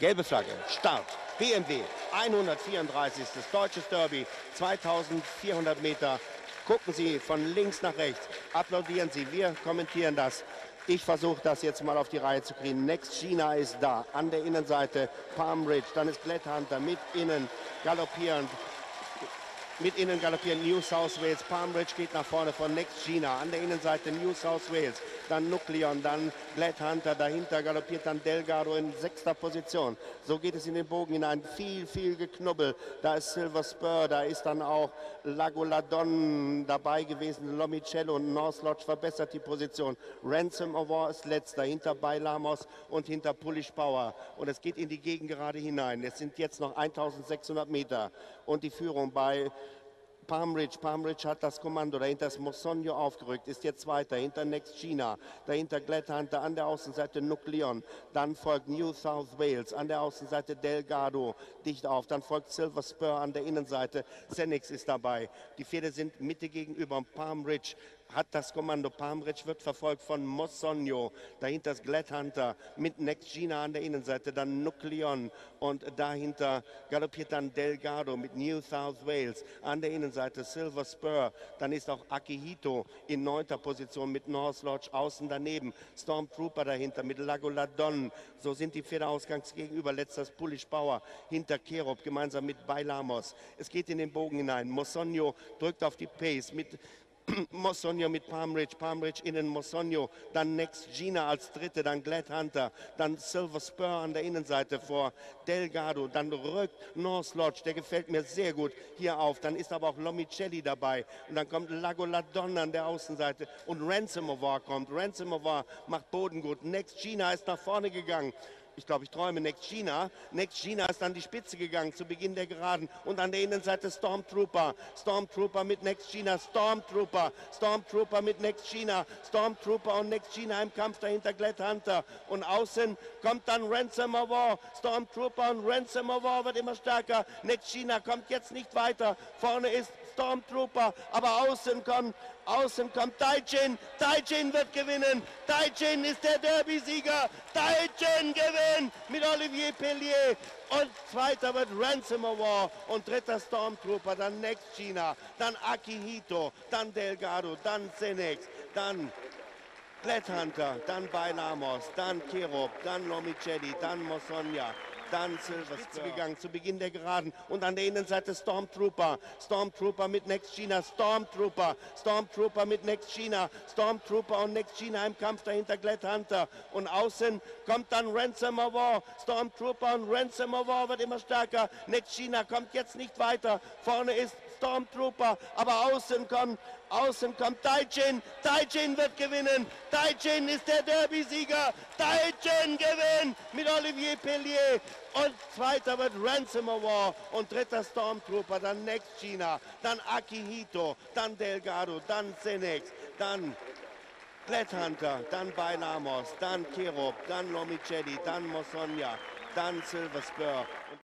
Gelbe Flagge, Start. BMW 134. Deutsches Derby, 2400 Meter. Gucken Sie von links nach rechts, applaudieren Sie, wir kommentieren das. Ich versuche das jetzt mal auf die Reihe zu kriegen. Next China ist da, an der Innenseite Palm Ridge, dann ist Glad Hunter mit innen galoppierend mit innen galoppieren New South Wales. Palm Ridge geht nach vorne von Next China. An der Innenseite New South Wales. Dann Nucleon, dann Glad Hunter. Dahinter galoppiert dann Delgado in sechster Position. So geht es in den Bogen hinein. Viel, viel geknubbel. Da ist Silver Spur. Da ist dann auch Lagoladon dabei gewesen. Lomicello und North Lodge verbessert die Position. Ransom Award ist letzter. Hinter Bailamos und hinter Pulish Power. Und es geht in die Gegend gerade hinein. Es sind jetzt noch 1600 Meter. Und die Führung bei Palm Ridge. Palm Ridge hat das Kommando. Dahinter ist Mosonio aufgerückt, ist jetzt weiter. Hinter Next China. Dahinter Glad Hunter an der Außenseite Nucleon. Dann folgt New South Wales. An der Außenseite Delgado dicht auf. Dann folgt Silver Spur an der Innenseite. Senix ist dabei. Die Pferde sind Mitte gegenüber. Palm Ridge hat das Kommando. Palm Ridge wird verfolgt von Mosonio. Dahinter ist Glad Hunter mit Next Gina an der Innenseite. Dann Nucleon. Und dahinter galoppiert dann Delgado mit New South Wales an der Innenseite. Silver Spur. Dann ist auch Akihito in neunter Position mit North Lodge außen daneben. Stormtrooper dahinter mit Lagoladon. So sind die Pferde gegenüber. Letztes Bullish Bauer hinter Kerob gemeinsam mit Bailamos. Es geht in den Bogen hinein. Mosonio drückt auf die Pace mit Mosonio mit Palm Ridge, Palm Ridge innen Mosonio, dann Next Gina als dritte, dann Glad Hunter, dann Silver Spur an der Innenseite vor Delgado, dann rückt North Lodge, der gefällt mir sehr gut hier auf, dann ist aber auch Lomicelli dabei und dann kommt Lago Ladonna an der Außenseite und Ransom Award kommt, Ransom Award macht Boden gut, Next Gina ist nach vorne gegangen ich glaube, ich träume, Next China. Next China ist an die Spitze gegangen zu Beginn der Geraden und an der Innenseite Stormtrooper. Stormtrooper mit Next China, Stormtrooper, Stormtrooper mit Next China, Stormtrooper und Next China im Kampf dahinter Glad Hunter. Und außen kommt dann Ransom of War, Stormtrooper und Ransom of War wird immer stärker. Next China kommt jetzt nicht weiter. Vorne ist Stormtrooper, aber außen kommt, außen kommt Taijin. Taijin wird gewinnen. Taijin ist der Derby-Sieger. Taijin gewinnt mit Olivier Pellier. Und zweiter wird Ransom War und dritter Stormtrooper, dann Next China, dann Akihito, dann Delgado, dann Senex, dann Glad Hunter, dann Bailamos, dann Kirop, dann Lomicelli, dann Mosonja dann Silver gegangen zu Beginn der Geraden und an der Innenseite Stormtrooper, Stormtrooper mit Next China, Stormtrooper, Stormtrooper mit Next China, Stormtrooper und Next China im Kampf dahinter Glad Hunter. Und außen kommt dann Ransom of War, Stormtrooper und Ransom of War wird immer stärker, Next China kommt jetzt nicht weiter, vorne ist Stormtrooper, aber außen kommt, außen kommt Taijin, Taijin wird gewinnen, Taijin ist der Derby-Sieger, Taijin gewinnt mit Olivier Pellier, und zweiter wird Ransom War und dritter Stormtrooper, dann Next China, dann Akihito, dann Delgado, dann Senex, dann Glad Hunter, dann Bailamos, dann Kirop, dann Lomicelli, dann Mosonja, dann Silver Spur.